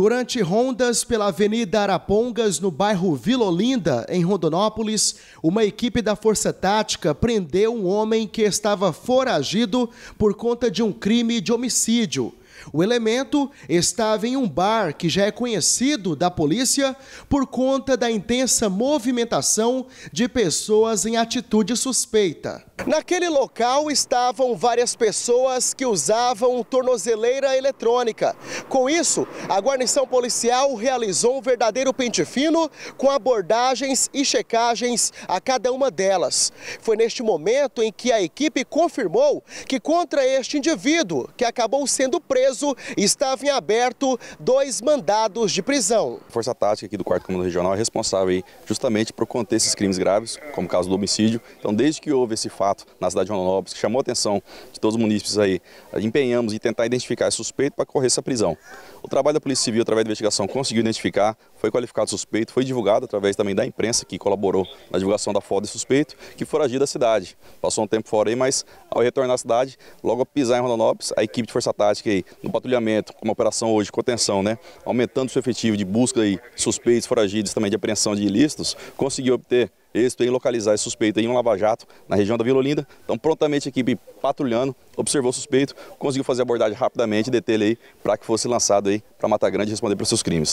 Durante rondas pela Avenida Arapongas, no bairro Vila Olinda, em Rondonópolis, uma equipe da Força Tática prendeu um homem que estava foragido por conta de um crime de homicídio. O elemento estava em um bar que já é conhecido da polícia por conta da intensa movimentação de pessoas em atitude suspeita. Naquele local estavam várias pessoas que usavam tornozeleira eletrônica. Com isso, a guarnição policial realizou um verdadeiro pente fino com abordagens e checagens a cada uma delas. Foi neste momento em que a equipe confirmou que contra este indivíduo, que acabou sendo preso, estavam em aberto dois mandados de prisão. A Força Tática aqui do 4 Comando Regional é responsável justamente por conter esses crimes graves, como o caso do homicídio. Então, desde que houve esse fato, na cidade de Rondonópolis, que chamou a atenção de todos os munícipes aí, empenhamos em tentar identificar esse suspeito para correr essa prisão. O trabalho da Polícia Civil, através da investigação, conseguiu identificar, foi qualificado suspeito, foi divulgado através também da imprensa, que colaborou na divulgação da foto de suspeito, que foragiu da cidade. Passou um tempo fora aí, mas ao retornar à cidade, logo a pisar em Rondonópolis, a equipe de Força Tática aí, no patrulhamento, com uma operação hoje, contenção, né, aumentando o seu efetivo de busca aí, suspeitos, foragidos, também de apreensão de ilícitos, conseguiu obter êxito em localizar esse suspeito em um lava-jato na região da Vila Olinda. Então, prontamente a equipe patrulhando, observou o suspeito, conseguiu fazer a abordagem rapidamente e deter aí para que fosse lançado aí para Mata Grande responder pelos seus crimes.